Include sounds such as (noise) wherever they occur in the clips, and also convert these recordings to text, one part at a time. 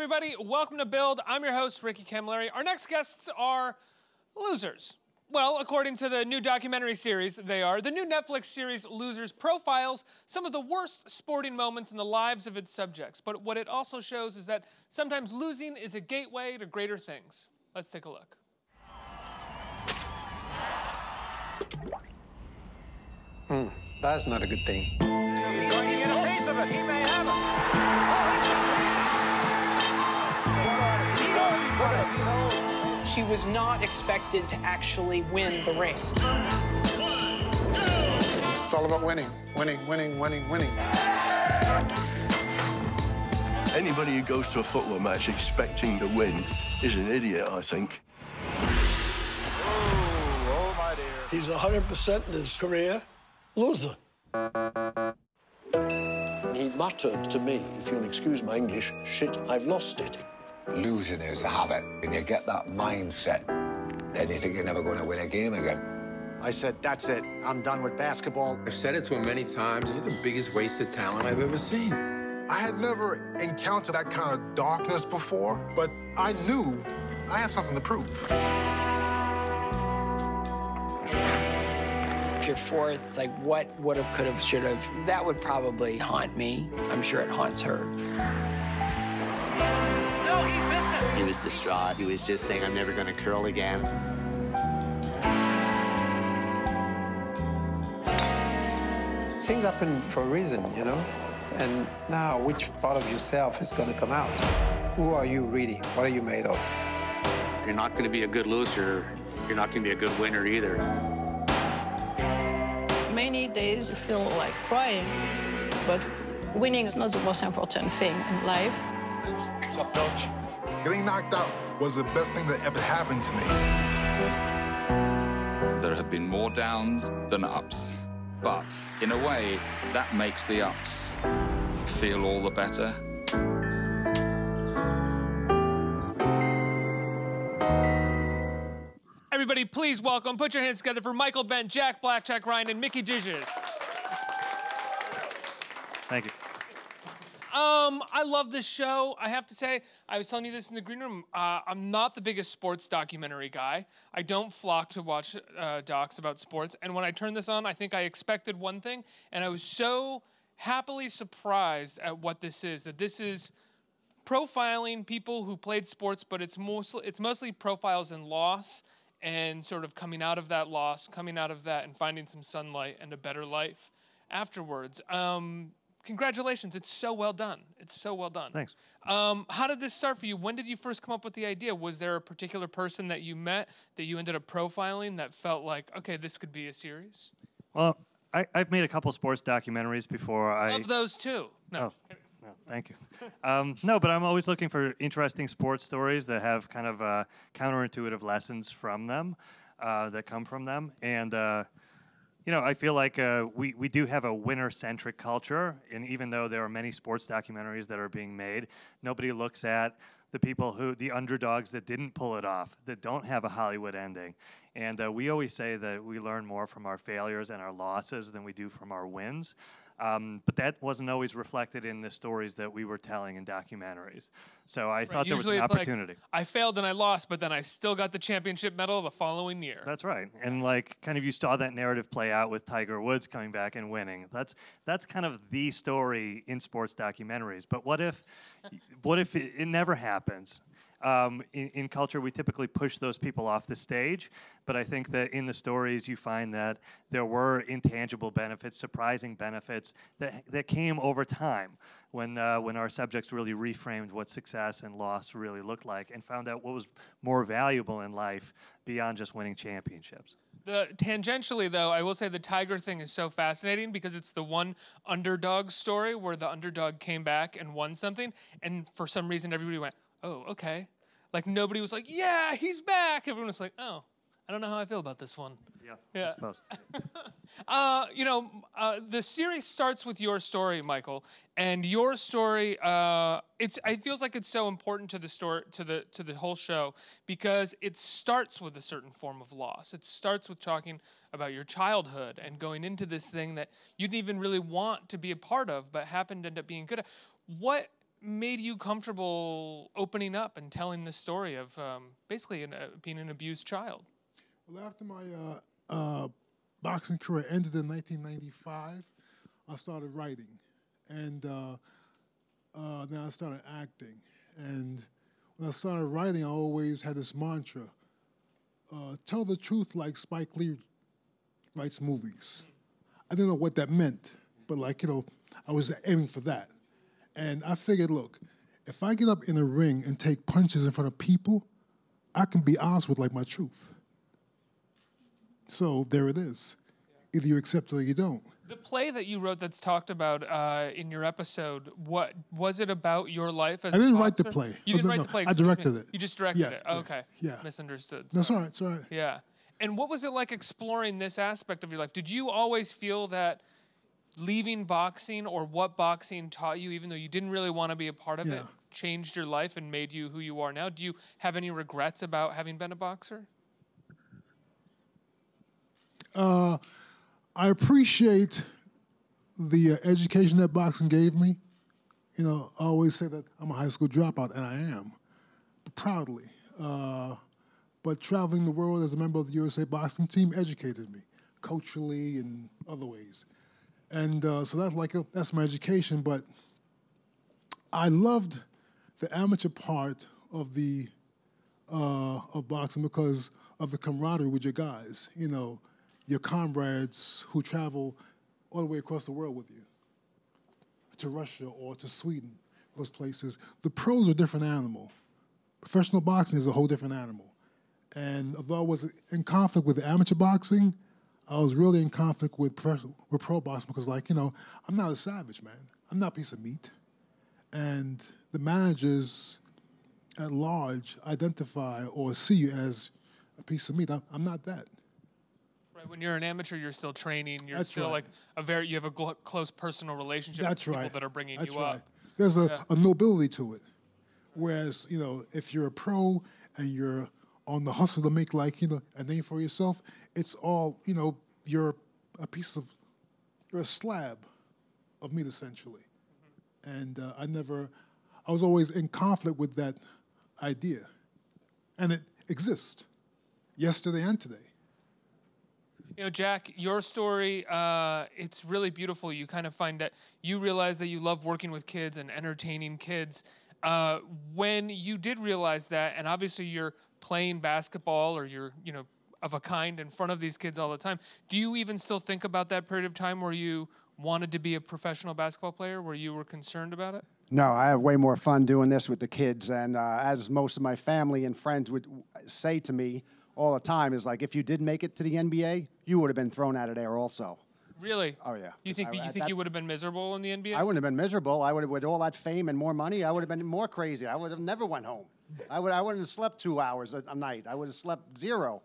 Thanks, everybody. Welcome to Build. I'm your host, Ricky Camilleri. Our next guests are losers. Well, according to the new documentary series, they are. The new Netflix series, Losers, profiles some of the worst sporting moments in the lives of its subjects. But what it also shows is that sometimes losing is a gateway to greater things. Let's take a look. Hmm, that's not a good thing. She was not expected to actually win the race. It's all about winning, winning, winning, winning, winning. Anybody who goes to a football match expecting to win is an idiot, I think. Oh, my dear. He's 100% in his career loser. He muttered to me, if you'll excuse my English, shit, I've lost it. Losing is a habit, and you get that mindset, then you think you're never going to win a game again. I said, that's it. I'm done with basketball. I've said it to him many times. You're the biggest waste of talent I've ever seen. I had never encountered that kind of darkness before, but I knew I have something to prove. If you're fourth, it's like, what would have, could have, should have? That would probably haunt me. I'm sure it haunts her. No, he missed it. He was distraught. He was just saying, I'm never going to curl again. Things happen for a reason, you know? And now, which part of yourself is going to come out? Who are you really? What are you made of? If you're not going to be a good loser, you're not going to be a good winner either. Many days you feel like crying, but winning is not the most important thing in life. What's up. Getting knocked out was the best thing that ever happened to me. There have been more downs than ups. But in a way, that makes the ups feel all the better. Everybody, please welcome, put your hands together for Michael Bentt, Jack Black, Jack Ryan, and Mickey Duzyj. Thank you. Um, I love this show. I have to say, I was telling you this in the green room. Uh, I'm not the biggest sports documentary guy. I don't flock to watch uh, docs about sports. And when I turned this on, I think I expected one thing, and I was so happily surprised at what this is. That this is profiling people who played sports, but it's mostly it's mostly profiles in loss and sort of coming out of that loss, coming out of that, and finding some sunlight and a better life afterwards. Um, congratulations! It's so well done. It's so well done. Thanks. Um, how did this start for you? When did you first come up with the idea? Was there a particular person that you met that you ended up profiling that felt like, okay, this could be a series? Well, I, I've made a couple sports documentaries before. I Love those too. No. Oh, no, thank you. (laughs) Um, no, but I'm always looking for interesting sports stories that have kind of uh, counterintuitive lessons from them, uh, that come from them. And, uh, you know, I feel like uh, we, we do have a winner centric culture. And even though there are many sports documentaries that are being made, nobody looks at the people who, the underdogs that didn't pull it off, that don't have a Hollywood ending. And uh, we always say that we learn more from our failures and our losses than we do from our wins. Um, but that wasn't always reflected in the stories that we were telling in documentaries. So I thought there was Usually an it's like, opportunity. I failed and I lost, but then I still got the championship medal the following year. That's right. And like kind of you saw that narrative play out with Tiger Woods coming back and winning. That's that's kind of the story in sports documentaries. But what if what if it, it never happens? Um, in, in culture, we typically push those people off the stage, but I think that in the stories you find that there were intangible benefits, surprising benefits that, that came over time when, uh, when our subjects really reframed what success and loss really looked like and found out what was more valuable in life beyond just winning championships. The tangentially though, I will say the Tiger thing is so fascinating because it's the one underdog story where the underdog came back and won something, and for some reason everybody went, "Oh, okay." Like nobody was like, "Yeah, he's back." Everyone was like, "Oh, I don't know how I feel about this one." Yeah. Yeah. I suppose. (laughs) Uh, you know, uh, the series starts with your story, Michael, and your story. Uh, it's it feels like it's so important to the story, to the to the whole show, because it starts with a certain form of loss. It starts with talking about your childhood and going into this thing that you didn't even really want to be a part of, but happened to end up being good at. What made you comfortable opening up and telling the story of um, basically an, uh, being an abused child? Well, after my uh, uh, boxing career ended in 1995, I started writing, and uh, uh, then I started acting. And when I started writing, I always had this mantra: uh, "Tell the truth like Spike Lee writes movies." I didn't know what that meant, but like you know, I was aiming for that. And I figured, look, if I get up in a ring and take punches in front of people, I can be honest with like my truth. So there it is. Either you accept it or you don't. The play that you wrote that's talked about uh, in your episode, what was it about your life? As I didn't write the play. You Oh, didn't no, write no, the play. I directed it. You just directed Yeah, it. yeah, okay. yeah. Misunderstood. That's sorry. all right. That's all right. Yeah. And what was it like exploring this aspect of your life? Did you always feel that leaving boxing or what boxing taught you, even though you didn't really want to be a part of it, changed your life and made you who you are now? Do you have any regrets about having been a boxer? Uh, I appreciate the uh, education that boxing gave me. You know, I always say that I'm a high school dropout, and I am, proudly. Uh, but traveling the world as a member of the USA boxing team educated me, culturally and other ways. And uh, so that's like a, that's my education. But I loved the amateur part of the uh, of boxing because of the camaraderie with your guys. You know, your comrades who travel all the way across the world with you to Russia or to Sweden, those places. The pros are a different animal. Professional boxing is a whole different animal. And although I was in conflict with amateur boxing, I was really in conflict with with pro boxing because, like, you know, I'm not a savage, man. I'm not a piece of meat. And the managers at large identify or see you as a piece of meat. I'm, I'm not that. Right. When you're an amateur, you're still training. You're That's still right. like a very. You have a gl- close personal relationship That's with people right. that are bringing That's you right. up. There's a, Yeah. a nobility to it. Whereas, you know, if you're a pro and you're on the hustle to make like, you know, a name for yourself, it's all, you know, you're a piece of, you're a slab of meat essentially. And uh, I never, I was always in conflict with that idea. And it exists yesterday and today. You know, Jack, your story, uh, it's really beautiful. You kind of find that you realize that you love working with kids and entertaining kids. Uh, when you did realize that, and obviously you're playing basketball or you're, you know, of a kind in front of these kids all the time, do you even still think about that period of time where you wanted to be a professional basketball player, where you were concerned about it? No, I have way more fun doing this with the kids. And uh, as most of my family and friends would say to me all the time, is like, if you did make it to the NBA, you would have been thrown out of there also. Really? Oh, yeah. You think I- you think that- you would have been miserable in the NBA? I wouldn't have been miserable. I would have, with all that fame and more money, I would have been more crazy. I would have never went home. I would, I wouldn't have slept two hours a, a night. I would have slept zero.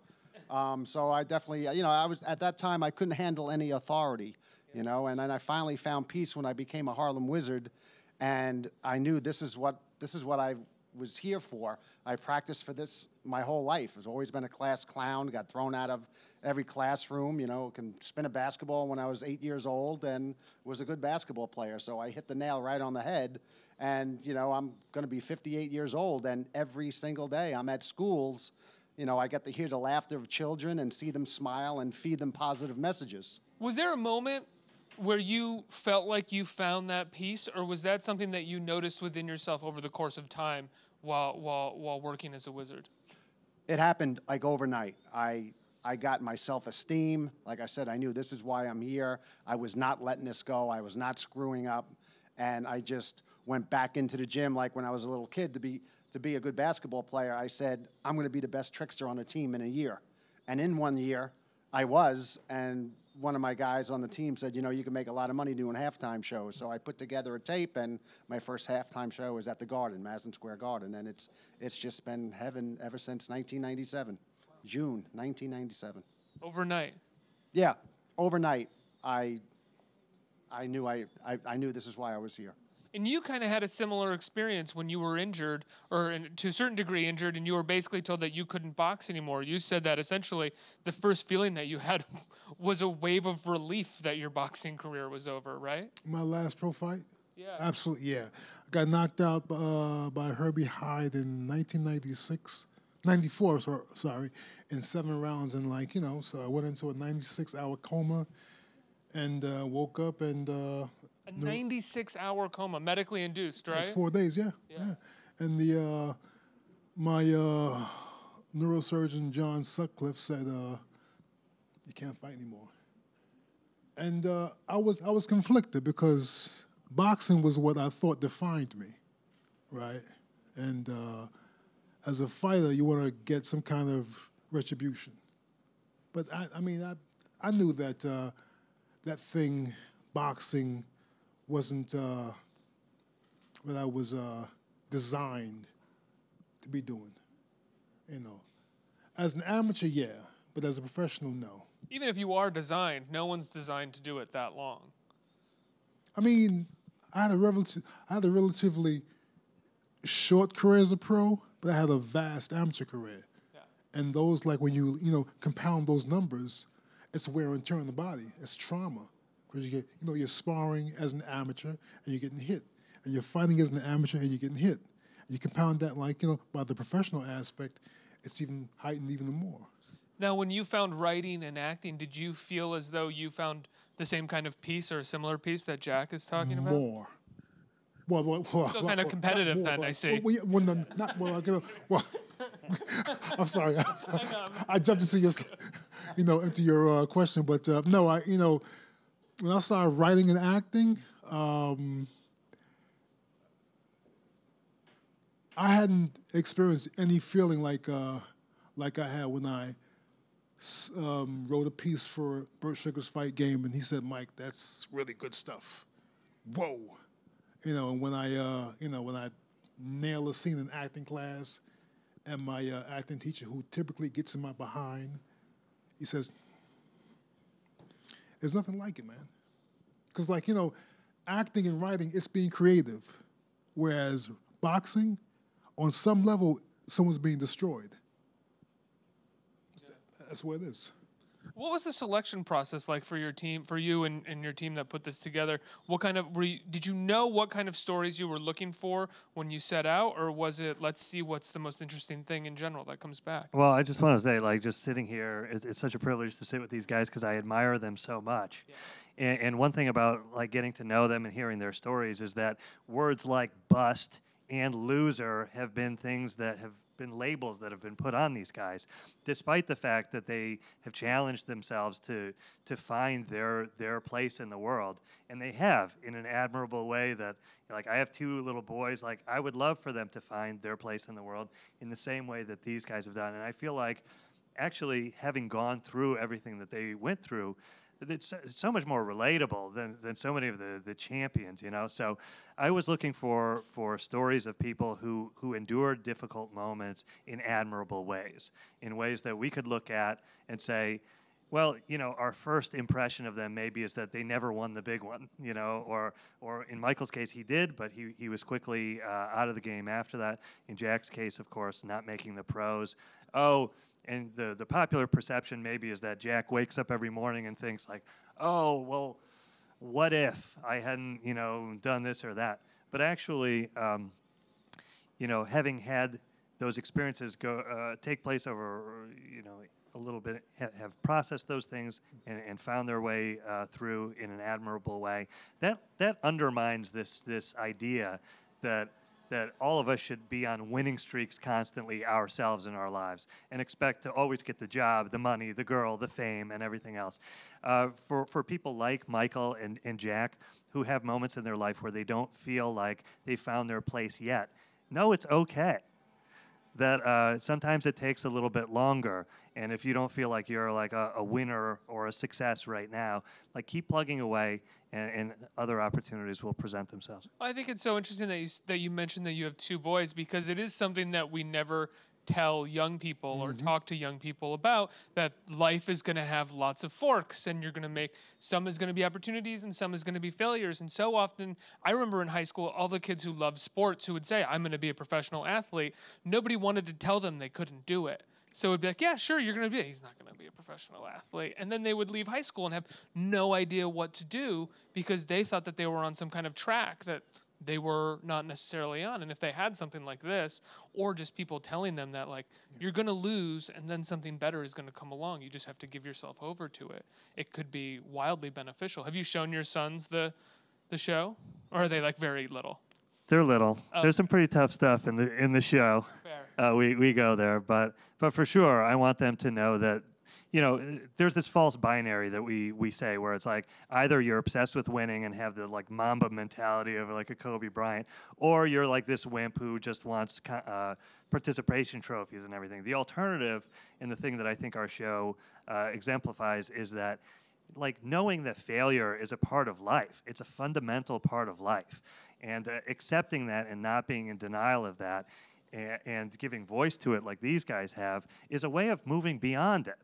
Um, so I definitely, you know, I was at that time I couldn't handle any authority, you know, and then I finally found peace when I became a Harlem Wizard, and I knew this is what this is what I was here for. I practiced for this my whole life. I've always been a class clown. Got thrown out of every classroom. You know, can spin a basketball when I was eight years old, and was a good basketball player. So I hit the nail right on the head. And you know, I'm going to be 58 years old, and every single day I'm at schools. You know, I get to hear the laughter of children and see them smile and feed them positive messages. Was there a moment where you felt like you found that peace, or was that something that you noticed within yourself over the course of time while while while working as a wizard? it happened like overnight. I I got my self-esteem. Like I said, I knew this is why I'm here. I was not letting this go. I was not screwing up, and I just went back into the gym like when I was a little kid to be to be a good basketball player. I said I'm going to be the best trickster on the team in a year, and in one year, I was. And one of my guys on the team said, you know, you can make a lot of money doing halftime shows. So I put together a tape, and my first halftime show was at the Garden, Madison Square Garden, and it's it's just been heaven ever since 1997, June 1997. Overnight. Yeah, overnight, I I knew I, I, I knew this is why I was here. And you kind of had a similar experience when you were injured, or in, to a certain degree injured, and you were basically told that you couldn't box anymore. You said that essentially the first feeling that you had (laughs) was a wave of relief that your boxing career was over, right? My last pro fight, Yeah. Absolutely, yeah. I got knocked out uh, by Herbie Hide in 1996, 94, so, sorry, in seven rounds. And, like, you know, so I went into a 96 hour coma and uh, woke up and. Uh, A 96 hour coma, medically induced, right? It's four days, yeah, yeah. And the uh, my uh, neurosurgeon John Sutcliffe said, uh, "You can't fight anymore." And uh, I was I was conflicted because boxing was what I thought defined me, right? And uh, as a fighter, you want to get some kind of retribution. But I, I mean, I I knew that uh, that thing, boxing, wasn't uh, what I was uh, designed to be doing. You know, as an amateur, yeah, but as a professional, no. Even if you are designed, no one's designed to do it that long. I mean, I had a relative, I had a relatively short career as a pro, but I had a vast amateur career. Yeah. And those, like when you you know compound those numbers, it's wear and tear on the body. It's trauma because you get you know you're sparring as an amateur and you're getting hit, and you're fighting as an amateur and you're getting hit. You compound that like you know by the professional aspect, it's even heightened even more. Now, when you found writing and acting, did you feel as though you found the same kind of peace or a similar peace that Jack is talking about? More. Well, well, well, Still well, kind of competitive more, then, I well, see. Well, yeah, well, no, not well. I get a- well (laughs) I'm sorry. (laughs) (laughs) I jumped into your, you know, into your uh, question, but uh, no, I, you know, when I started writing and acting, um, I hadn't experienced any feeling like uh, like I had when I um, wrote a piece for Bert Sugar's fight game, and he said, "Mike, that's really good stuff." Whoa, you know, and when I, uh, you know, when I nail a scene in acting class, and my uh, acting teacher, who typically gets in my behind, he says, "There's nothing like it, man." Because, like you know, acting and writing, it's being creative, whereas boxing, on some level, someone's being destroyed. That's where it is. What was the selection process like for your team, for you and, and your team that put this together? What kind of were you, did you know what kind of stories you were looking for when you set out, or was it let's see what's the most interesting thing in general that comes back? Well, I just want to say, like, just sitting here, it's, it's such a privilege to sit with these guys because I admire them so much. And, and one thing about like getting to know them and hearing their stories is that words like bust and loser have been things that have been labels that have been put on these guys, despite the fact that they have challenged themselves to to find their their place in the world, and they have in an admirable way. That like I have two little boys, like I would love for them to find their place in the world in the same way that these guys have done, and I feel like actually having gone through everything that they went through it's, so- much more relatable than, than so many of the, the champions, you know. So I was looking for for stories of people who who endured difficult moments in admirable ways, in ways that we could look at and say, well, you know, our first impression of them maybe is that they never won the big one, you know, or or in Michael's case he did, but he he was quickly uh, out of the game after that. In Jack's case, of course, not making the pros. Oh, and the the popular perception maybe is that Jack wakes up every morning and thinks like, oh, well, what if I hadn't, you know, done this or that? But actually, um, you know, having had those experiences go uh, take place over, you know, a little bit, ha- have processed those things and, and found their way uh, through in an admirable way. That that undermines this this idea that that all of us should be on winning streaks constantly ourselves in our lives and expect to always get the job, the money, the girl, the fame, and everything else. Uh, for for people like Michael and, and Jack who have moments in their life where they don't feel like they found their place yet, no, it's okay that uh, sometimes it takes a little bit longer. And if you don't feel like you're like a, a winner or a success right now, like keep plugging away, and, and other opportunities will present themselves. I think it's so interesting that you that you mentioned that you have two boys because it is something that we never tell young people or mm-hmm. talk to young people about that life is going to have lots of forks and you're going to make some is going to be opportunities and some is going to be failures. And so often I remember in high school all the kids who loved sports who would say I'm going to be a professional athlete nobody wanted to tell them they couldn't do it So it'd be like, yeah, sure, you're gonna be. He's not gonna be a professional athlete, and then they would leave high school and have no idea what to do because they thought that they were on some kind of track that they were not necessarily on. And if they had something like this, or just people telling them that like you're gonna lose and then something better is gonna come along, you just have to give yourself over to it. It could be wildly beneficial. Have you shown your sons the the show, or are they like very little? They're little. Oh. There's some pretty tough stuff in the in the show. Uh, we we go there, but but for sure, I want them to know that. You know, there's this false binary that we we say where it's like either you're obsessed with winning and have the like Mamba mentality of like a Kobe Bryant, or you're like this wimp who just wants uh, participation trophies and everything. The alternative, and the thing that I think our show uh, exemplifies, is that like knowing that failure is a part of life. It's a fundamental part of life, and uh, accepting that and not being in denial of that, and, and giving voice to it like these guys have, is a way of moving beyond it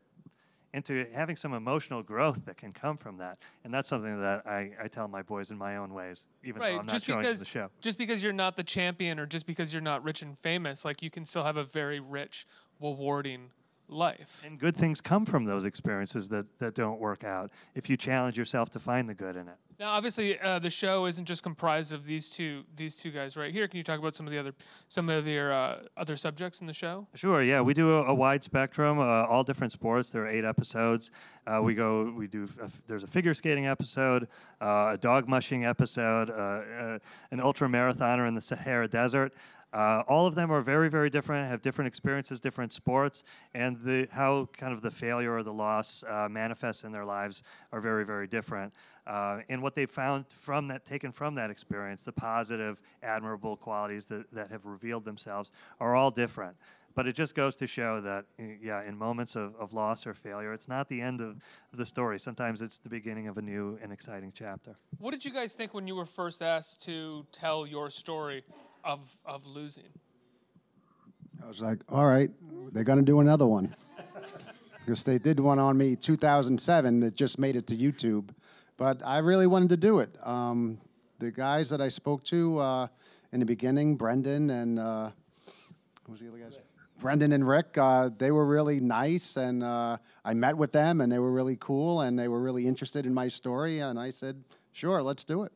into having some emotional growth that can come from that. And that's something that I, I tell my boys in my own ways, even though I'm not just showing because them the show. just because you're not the champion or just because you're not rich and famous, like you can still have a very rich, rewarding life. And good things come from those experiences that, that don't work out if you challenge yourself to find the good in it. Now, obviously, uh, the show isn't just comprised of these two these two guys right here. Can you talk about some of the other some of their uh, other subjects in the show? Sure. Yeah, we do a, a wide spectrum, uh, all different sports. There are eight episodes. Uh, we go. We do. A, there's a figure skating episode, uh, a dog mushing episode, uh, uh, an ultra marathoner in the Sahara Desert. Uh, all of them are very, very different, have different experiences, different sports, and the, how kind of the failure or the loss uh, manifests in their lives are very, very different. Uh, and what they've found from that, taken from that experience, the positive, admirable qualities that, that have revealed themselves are all different. But it just goes to show that, yeah, in moments of, of loss or failure, it's not the end of the story. Sometimes it's the beginning of a new and exciting chapter. What did you guys think when you were first asked to tell your story of of losing? I was like, all right, they're going to do another one. (laughs) Because they did one on me 2007 that just made it to YouTube. But I really wanted to do it. Um, the guys that I spoke to uh, in the beginning, Brendan and uh, who was the other guys? Brendan and Rick, uh, they were really nice, and uh, I met with them, and they were really cool, and they were really interested in my story, and I said, sure, let's do it.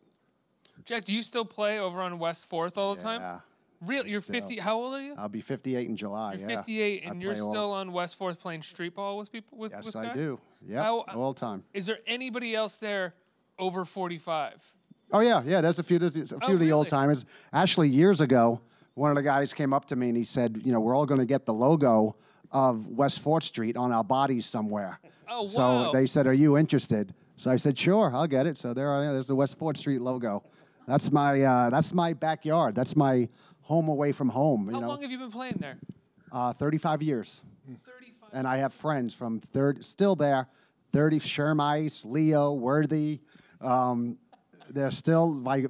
Jack, do you still play over on West Fourth all the time? Yeah. Really? You're Still. 50. How old are you? I'll be 58 in July. You're yeah. 58, I and you're play all- still on West Fourth playing street ball with people. With, Yes, with I do. Yeah, all the time. Is there anybody else there over 45? Oh yeah, yeah. There's a few. There's a oh, few Oh, of the old timers. Actually, years ago, one of the guys came up to me and he said, "You know, we're all going to get the logo of West Fourth Street on our bodies somewhere." Oh, wow. so they said, "Are you interested?" So I said, "Sure, I'll get it." So there, I, there's the West Fourth Street logo. That's my uh, that's my backyard. That's my home away from home. You How know, long have you been playing there? uh, 35 years. 35. And I have friends from third, still there. 30, Shermice, Leo, Worthy. Um, they're still like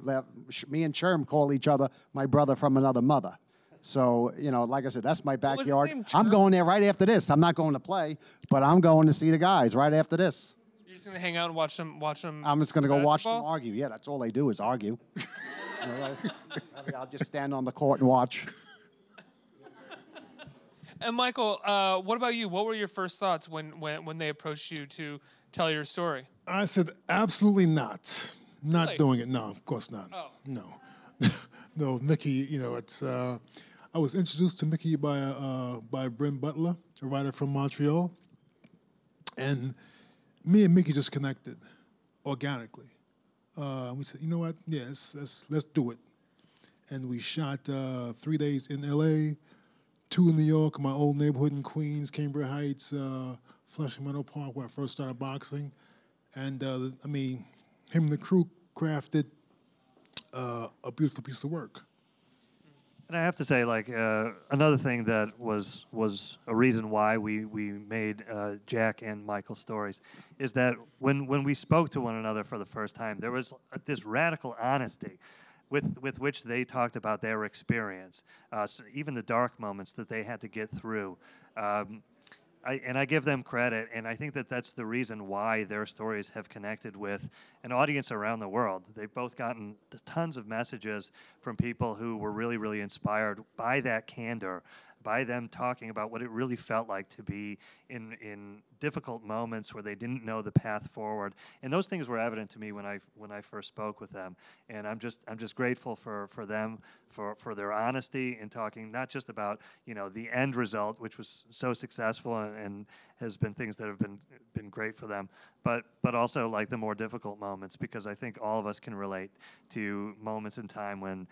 me and Sherm call each other my brother from another mother. So you know, like I said, that's my backyard. I'm going there right after this. I'm not going to play, but I'm going to see the guys right after this. You're just gonna hang out and watch them. Watch them. I'm just going to go watch them basketball? argue. Yeah, that's all they do is argue. (laughs) You know, like, I mean, I'll just stand on the court and watch. And Michael, uh, what about you? What were your first thoughts when, when, when they approached you to tell your story? I said, absolutely not. Not Really? doing it. No, of course not. Oh. No. (laughs) no, Mickey, you know, it's, uh, I was introduced to Mickey by, uh, by Bryn Butler, a writer from Montreal. And me and Mickey just connected organically. Uh, we said, you know what? Yes, let's, let's do it. And we shot uh, three days in LA, two in New York, my old neighborhood in Queens, Cambria Heights, uh, Flushing Meadow Park, where I first started boxing. And uh, I mean, him and the crew crafted uh, a beautiful piece of work. And I have to say, like uh, another thing that was was a reason why we we made uh, Jack and Michael stories is that when when we spoke to one another for the first time, there was this radical honesty. With, with which they talked about their experience, uh, s even the dark moments that they had to get through. Um, I, and I give them credit, and I think that that's the reason why their stories have connected with an audience around the world. They've both gotten tons of messages from people who were really, really inspired by that candor, by them talking about what it really felt like to be in in difficult moments where they didn't know the path forward. And those things were evident to me when I when I first spoke with them. And I'm just I'm just grateful for for them for for their honesty in talking not just about you know the end result, which was so successful and, and has been things that have been been great for them, but but also like the more difficult moments because I think all of us can relate to moments in time when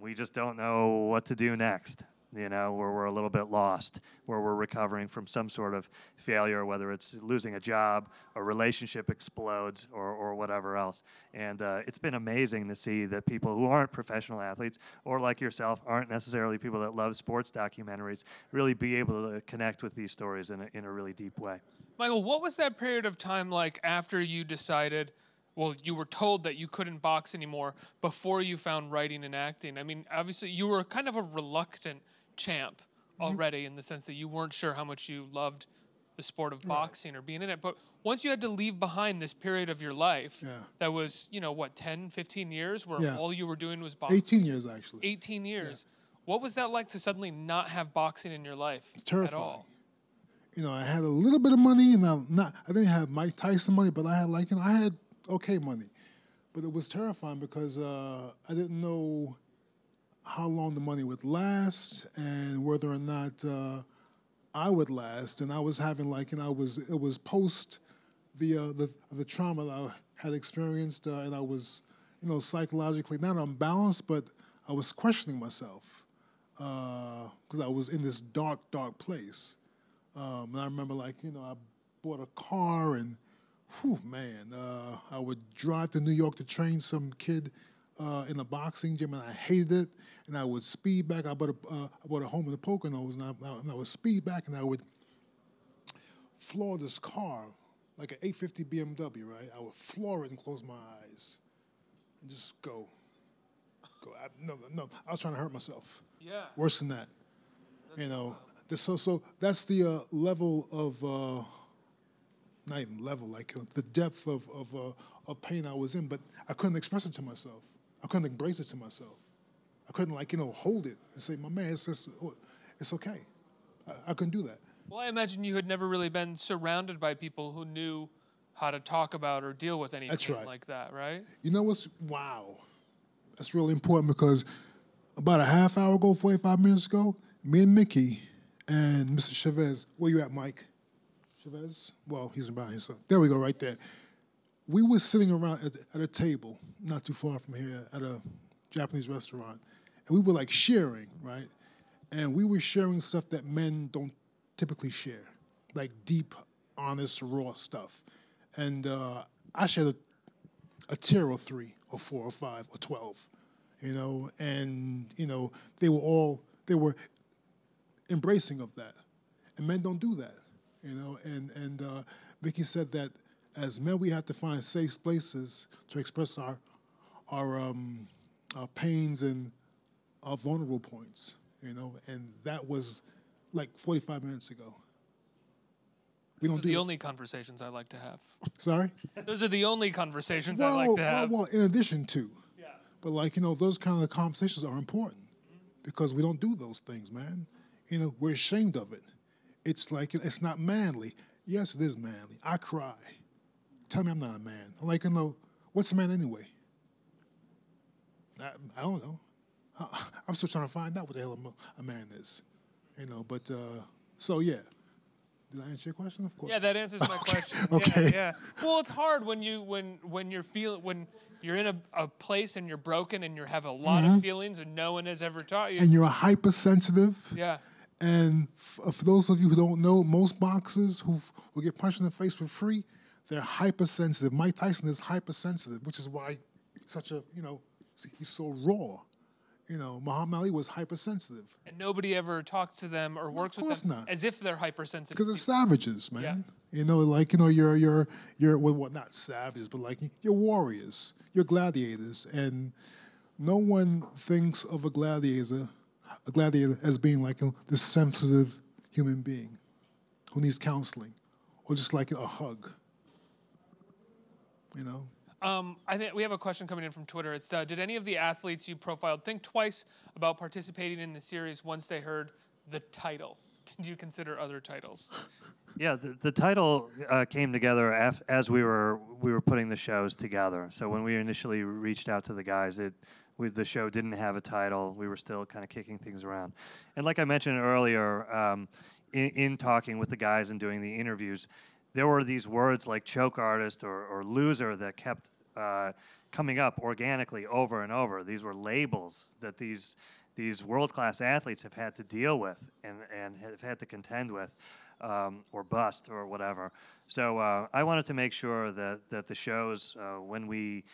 we just don't know what to do next you know, where we're a little bit lost, where we're recovering from some sort of failure, whether it's losing a job, a relationship explodes, or, or whatever else. And uh, it's been amazing to see that people who aren't professional athletes, or like yourself, aren't necessarily people that love sports documentaries, really be able to connect with these stories in a, in a really deep way. Michael, what was that period of time like after you decided? Well, you were told that you couldn't box anymore before you found writing and acting. I mean, obviously, you were kind of a reluctant champ already in the sense that you weren't sure how much you loved the sport of boxing or being in it. But once you had to leave behind this period of your life Yeah. that was, you know, what, 10, 15 years where Yeah. all you were doing was boxing? 18 years, actually. 18 years. What was that like to suddenly not have boxing in your life It's at terrifying. all? You know, I had a little bit of money, and I not I didn't have Mike Tyson money, but I had like you know I had okay money, but it was terrifying because uh, I didn't know how long the money would last and whether or not uh, I would last. And I was having like, and I was it was post the uh, the the trauma that I had experienced, uh, and I was you know psychologically not unbalanced, but I was questioning myself because I was in this dark, dark place. Um, and I remember, like, you know, I bought a car and, whew, man, uh, I would drive to New York to train some kid uh, in a boxing gym, and I hated it. And I would speed back. I bought a, uh, I bought a home in the Poconos, and I, and I would speed back, and I would floor this car like an 850 BMW, right? I would floor it and close my eyes and just go. Go. I, no, no, I was trying to hurt myself. Yeah. Worse than that. you know, the, so so that's the uh, level of uh, not even level, like uh, the depth of of, uh, of pain I was in, but I couldn't express it to myself. I couldn't embrace it to myself. I couldn't like you know hold it and say, "My man, it's just, it's okay." I, I couldn't do that. Well, I imagine you had never really been surrounded by people who knew how to talk about or deal with anything right. like that, right? You know what's wow? That's really important because about a half hour ago, 45 minutes ago, me and Mickey and Mr. Chavez, where you at, Mike? Chavez? Well, he's about his son. There we go, right there. We were sitting around at, at a table, not too far from here, at a Japanese restaurant, and we were like sharing, right? And we were sharing stuff that men don't typically share, like deep, honest, raw stuff. And uh, I shared a, a tear or three or four or five or 12, you know, and, you know, they were all, they were embracing of that. And men don't do that, you know, and, and uh, said that as men, we have to find safe places to express our, our, um, our pains and our vulnerable points, you know, and that was like 45 minutes ago. We don't Those are do the that. only conversations I like to have. (laughs) Sorry? Those are the only conversations well, I like to well, have. well, in addition to. Yeah. But like, you know, those kind of conversations are important because we don't do those things, man. You know, we're ashamed of it. It's like it's not manly. Yes, it is manly. I cry. Tell me I'm not a man. I'm like, you know, what's a man anyway? I, I don't know. I, (laughs) I'm still trying to find out what the hell a, a man is. You know, but uh, so yeah. Did I answer your question? Of course. Yeah, that answers my (laughs) question. okay. Yeah, yeah. Well, it's hard when you when when you're feeling when you're in a, a place and you're broken and you have a lot Mhm. of feelings and no one has ever taught you. and you're a hypersensitive. Yeah. And f- for those of you who don't know, most boxers who who get punched in the face for free, they're hypersensitive. Mike Tyson is hypersensitive, which is why such a you know he's so raw. You know, Muhammad Ali was hypersensitive and nobody ever talks to them or works with them not. as if they're hypersensitive. because they're savages, man. You know, like you know, you're you're you're well, well, not savages, but like you're warriors, you're gladiators, and no one thinks of a gladiator, a gladiator as being like a, this sensitive human being who needs counseling or just like a hug. You know, Um, I think we have a question coming in from Twitter. It's uh, Did any of the athletes you profiled think twice about participating in the series once they heard the title? (laughs) Did you consider other titles? Yeah, the, the title uh, came together af- as we were we were putting the shows together. So when we initially reached out to the guys, it we, the show didn't have a title. We were still kind of kicking things around. And like I mentioned earlier, um, in, in talking with the guys and doing the interviews, there were these words like choke artist or, or loser that kept uh, coming up organically over and over. These were labels that these these world class athletes have had to deal with and, and have had to contend with. Um, or bust or whatever. So uh, I wanted to make sure that that the shows uh, when we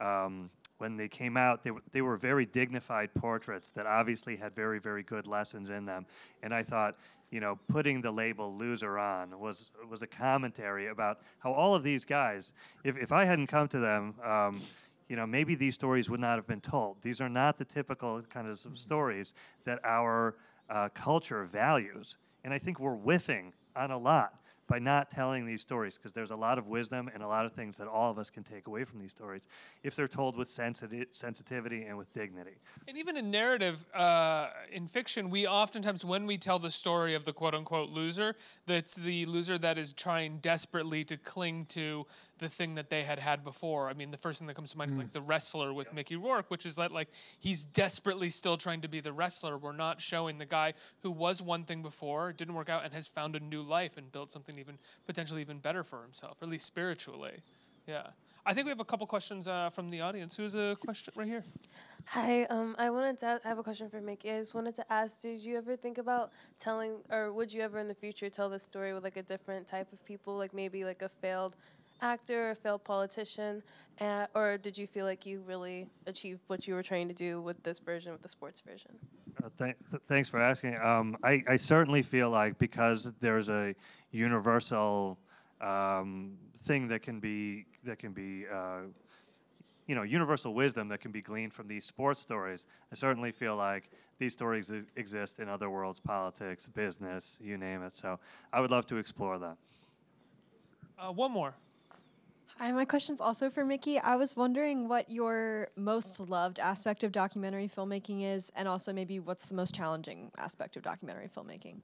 um, when they came out, they, they were very dignified portraits that obviously had very, very good lessons in them. And I thought, you know, putting the label loser on was, was a commentary about how all of these guys, if, if I hadn't come to them, um, you know, maybe these stories would not have been told. These are not the typical kind of stories that our uh, culture values. And I think we're whiffing on a lot by not telling these stories because there's a lot of wisdom and a lot of things that all of us can take away from these stories if they're told with sensiti- sensitivity and with dignity. And even in narrative, uh, in fiction, we oftentimes, when we tell the story of the quote unquote loser, that's the loser that is trying desperately to cling to the thing that they had had before. I mean, the first thing that comes to mind is like the wrestler with Mickey Rourke, which is that like he's desperately still trying to be the wrestler. We're not showing the guy who was one thing before, didn't work out, and has found a new life and built something even potentially even better for himself, or at least spiritually. Yeah. I think we have a couple questions uh, from the audience. Who has a question right here? Hi, um, I wanted to. I have a question for Mickey. I just wanted to ask: Did you ever think about telling, or would you ever in the future tell the story with like a different type of people, like maybe like a failed actor, a failed politician, uh, or did you feel like you really achieved what you were trying to do with this version, with the sports version? Uh, th- th- thanks for asking. Um, I, I certainly feel like because there's a universal um, thing that can be that can be uh, you know universal wisdom that can be gleaned from these sports stories. I certainly feel like these stories e- exist in other worlds, politics, business, you name it. So I would love to explore that. Uh, one more. Hi, my question's also for Mickey. I was wondering what your most loved aspect of documentary filmmaking is, and also maybe what's the most challenging aspect of documentary filmmaking.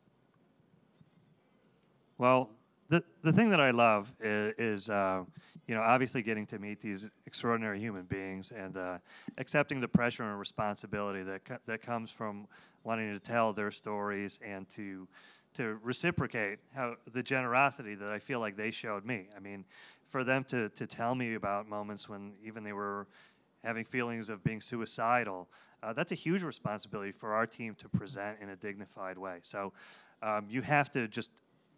Well, the the thing that I love is, is uh, you know, obviously getting to meet these extraordinary human beings and uh, accepting the pressure and responsibility that co- that comes from wanting to tell their stories and to to reciprocate how the generosity that I feel like they showed me. I mean, for them to to tell me about moments when even they were having feelings of being suicidal, uh, that's a huge responsibility for our team to present in a dignified way. So um, you have to just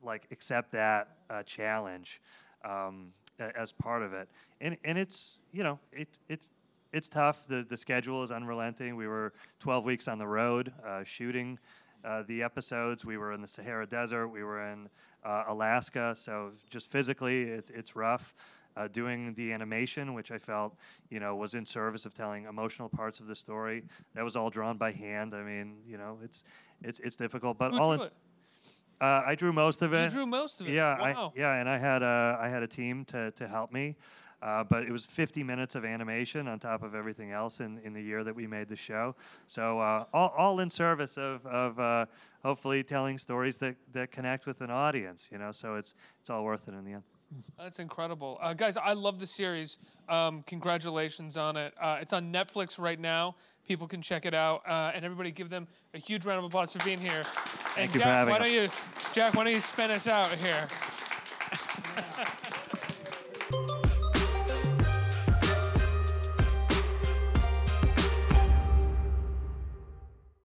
like accept that uh, challenge um, as part of it, and and it's you know it it's it's tough. The the schedule is unrelenting. We were 12 weeks on the road uh, shooting. Uh, the episodes, we were in the Sahara Desert, we were in uh, Alaska, so just physically, it's, it's rough. Uh, doing the animation, which I felt, you know, was in service of telling emotional parts of the story. That was all drawn by hand. I mean, you know, it's it's it's difficult, but Who all in, it? uh, I drew most of it. You drew most of it? Yeah, Wow. I, yeah, and I had a I had a team to to help me. Uh, but it was 50 minutes of animation on top of everything else in, in the year that we made the show. So uh, all, all in service of, of uh, hopefully telling stories that, that connect with an audience, you know, so it's, it's all worth it in the end. That's incredible. Uh, guys, I love the series. Um, congratulations on it. Uh, it's on Netflix right now. People can check it out. Uh, and everybody give them a huge round of applause for being here. and Thank you for Jack, having why us. don't you, Jack, why don't you spin us out here? (laughs)